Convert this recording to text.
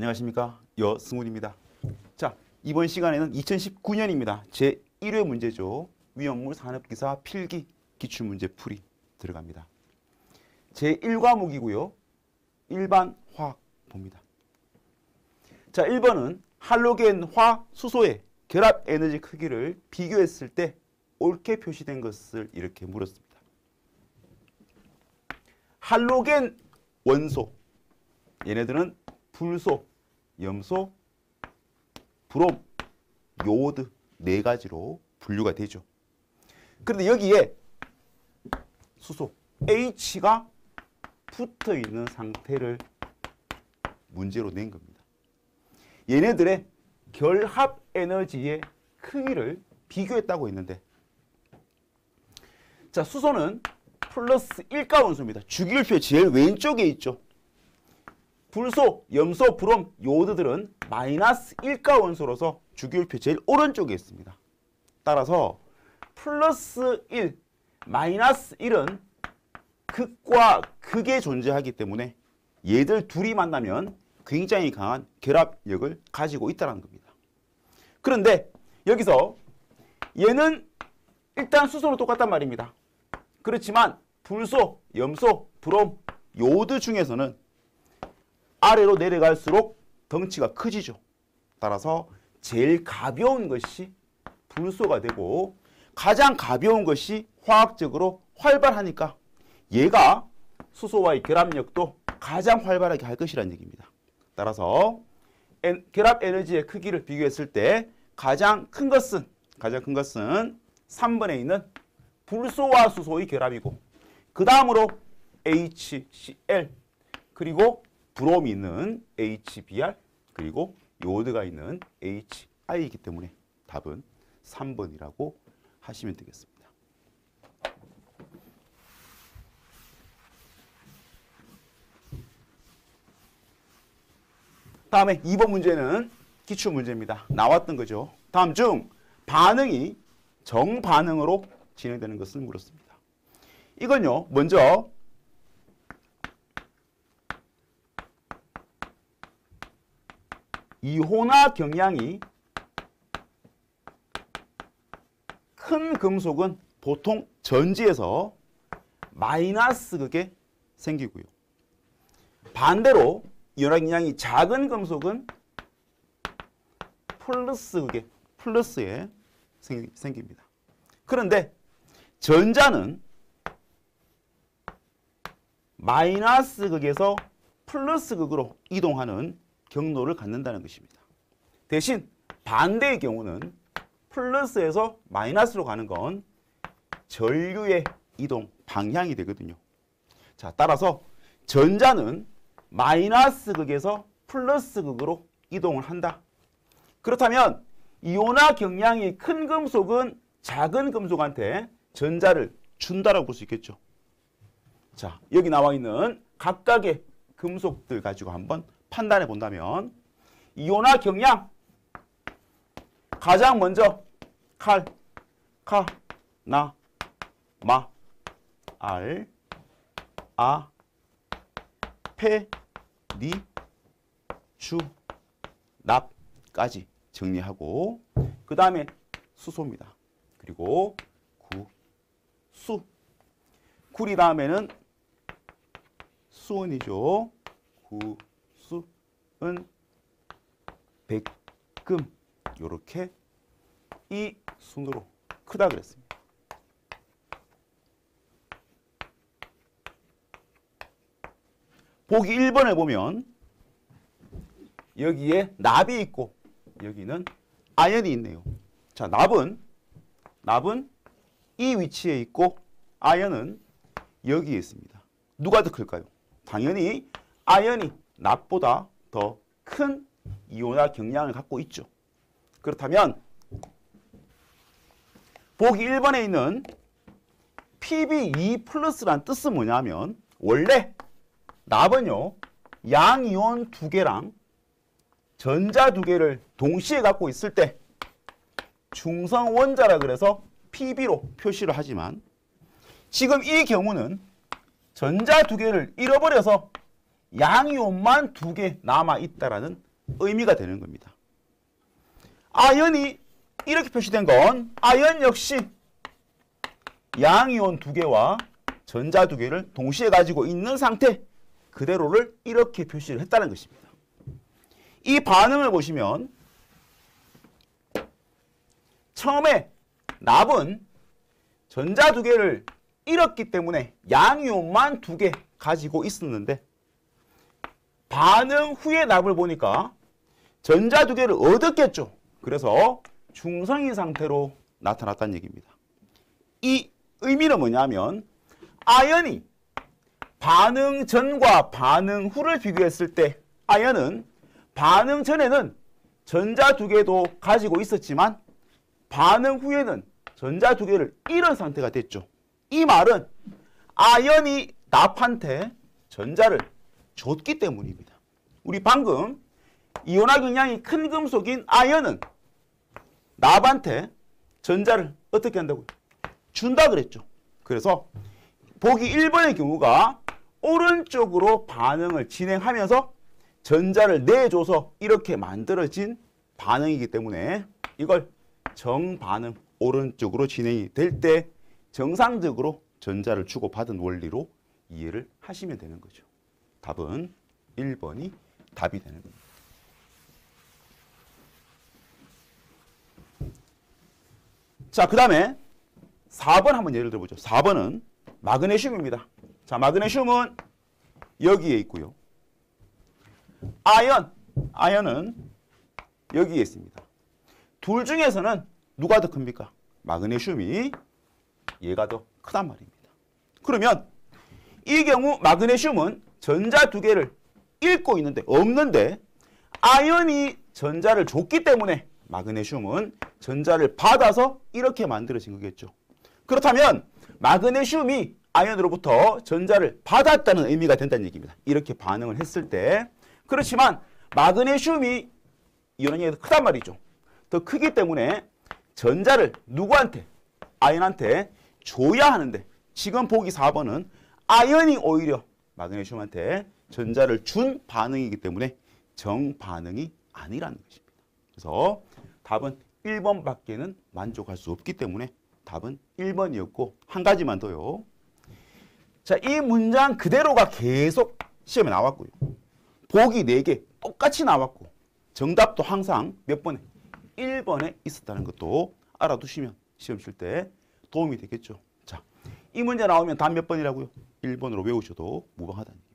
안녕하십니까 여승훈입니다. 자 이번 시간에는 2019년입니다. 제 1회 문제죠. 위험물 산업기사 필기 기출문제 풀이 들어갑니다. 제 1과목이고요. 일반 화학 봅니다. 자 1번은 할로겐화 수소의 결합 에너지 크기를 비교했을 때 옳게 표시된 것을 이렇게 물었습니다. 할로겐 원소 얘네들은 불소, 염소, 브롬, 요오드 네 가지로 분류가 되죠. 그런데 여기에 수소 H가 붙어 있는 상태를 문제로 낸 겁니다. 얘네들의 결합 에너지의 크기를 비교했다고 했는데 자 수소는 플러스 1가 원소입니다. 주기율표 제일 왼쪽에 있죠. 불소, 염소, 브롬, 요오드들은 마이너스 1가 원소로서 주기율표 제일 오른쪽에 있습니다. 따라서 플러스 1, 마이너스 1은 극과 극에 존재하기 때문에 얘들 둘이 만나면 굉장히 강한 결합력을 가지고 있다는 겁니다. 그런데 여기서 얘는 일단 수소로 똑같단 말입니다. 그렇지만 불소, 염소, 브롬, 요오드 중에서는 아래로 내려갈수록 덩치가 커지죠. 따라서 제일 가벼운 것이 불소가 되고 가장 가벼운 것이 화학적으로 활발하니까 얘가 수소와의 결합력도 가장 활발하게 할 것이라는 얘기입니다. 따라서 엔, 결합 에너지의 크기를 비교했을 때 가장 큰 것은 가장 큰 것은 3번에 있는 불소와 수소의 결합이고 그 다음으로 HCl 그리고 브롬이 있는 HBr 그리고 요오드가 있는 HI이기 때문에 답은 3번이라고 하시면 되겠습니다. 다음에 2번 문제는 기출 문제입니다. 나왔던 거죠. 다음 중 반응이 정반응으로 진행되는 것을 물었습니다. 이건요. 먼저 이호나 경량이 큰 금속은 보통 전지에서 마이너스 극에 생기고요. 반대로 이호나 경량이 작은 금속은 플러스 극에 플러스에 생깁니다. 그런데 전자는 마이너스 극에서 플러스 극으로 이동하는 경로를 갖는다는 것입니다. 대신 반대의 경우는 플러스에서 마이너스로 가는 건 전류의 이동 방향이 되거든요. 자, 따라서 전자는 마이너스 극에서 플러스 극으로 이동을 한다. 그렇다면 이온화 경량이 큰 금속은 작은 금속한테 전자를 준다라고 볼 수 있겠죠. 자, 여기 나와 있는 각각의 금속들 가지고 한번 판단해 본다면 이온화 경량 가장 먼저 칼, 카, 나, 마, 알, 아, 페, 니, 주, 납까지 정리하고 그 다음에 수소입니다. 그리고 구, 수. 구리 다음에는 수원이죠. 구, 은 백금 이렇게 이 순으로 크다 그랬습니다. 보기 1번을 보면 여기에 납이 있고 여기는 아연이 있네요. 자, 납은 납은 이 위치에 있고 아연은 여기에 있습니다. 누가 더 클까요? 당연히 아연이 납보다 더 큰 이온화 경량을 갖고 있죠. 그렇다면 보기 1번에 있는 PB2 플러스란 뜻은 뭐냐면 원래 납은요 양이온 두 개랑 전자 두 개를 동시에 갖고 있을 때 중성 원자라 그래서 PB로 표시를 하지만 지금 이 경우는 전자 두 개를 잃어버려서 양이온만 두 개 남아 있다라는 의미가 되는 겁니다. 아연이 이렇게 표시된 건 아연 역시 양이온 두 개와 전자 두 개를 동시에 가지고 있는 상태 그대로를 이렇게 표시를 했다는 것입니다. 이 반응을 보시면 처음에 납은 전자 두 개를 잃었기 때문에 양이온만 두 개 가지고 있었는데 반응 후에 납을 보니까 전자 두 개를 얻었겠죠. 그래서 중성인 상태로 나타났다는 얘기입니다. 이 의미는 뭐냐면 아연이 반응 전과 반응 후를 비교했을 때 아연은 반응 전에는 전자 두 개도 가지고 있었지만 반응 후에는 전자 두 개를 잃은 상태가 됐죠. 이 말은 아연이 납한테 전자를 줬기 때문입니다. 우리 방금 이온화 경량이 큰 금속인 아연은 납한테 전자를 어떻게 한다고요? 준다 그랬죠. 그래서 보기 1번의 경우가 오른쪽으로 반응을 진행하면서 전자를 내줘서 이렇게 만들어진 반응이기 때문에 이걸 정반응 오른쪽으로 진행이 될 때 정상적으로 전자를 주고받은 원리로 이해를 하시면 되는 거죠. 답은 1번이 답이 되는 겁니다. 자, 그 다음에 4번 한번 예를 들어보죠. 4번은 마그네슘입니다. 자, 마그네슘은 여기에 있고요. 아연, 아연은 여기에 있습니다. 둘 중에서는 누가 더 큽니까? 마그네슘이 얘가 더 크단 말입니다. 그러면 이 경우 마그네슘은 전자 두 개를 잃고 있는데 없는데 아연이 전자를 줬기 때문에 마그네슘은 전자를 받아서 이렇게 만들어진 거겠죠. 그렇다면 마그네슘이 아연으로부터 전자를 받았다는 의미가 된다는 얘기입니다. 이렇게 반응을 했을 때 그렇지만 마그네슘이 이온이 더 크단 말이죠. 더 크기 때문에 전자를 누구한테? 아연한테 줘야 하는데 지금 보기 4번은 아연이 오히려 마그네슘한테 전자를 준 반응이기 때문에 정반응이 아니라는 것입니다. 그래서 답은 1번밖에는 만족할 수 없기 때문에 답은 1번이었고 한 가지만 더요. 자, 이 문장 그대로가 계속 시험에 나왔고요. 보기 4개 똑같이 나왔고 정답도 항상 몇 번에 1번에 있었다는 것도 알아두시면 시험 칠 때 도움이 되겠죠. 자, 이 문제 나오면 답 몇 번이라고요? 1번으로 외우셔도 무방하다는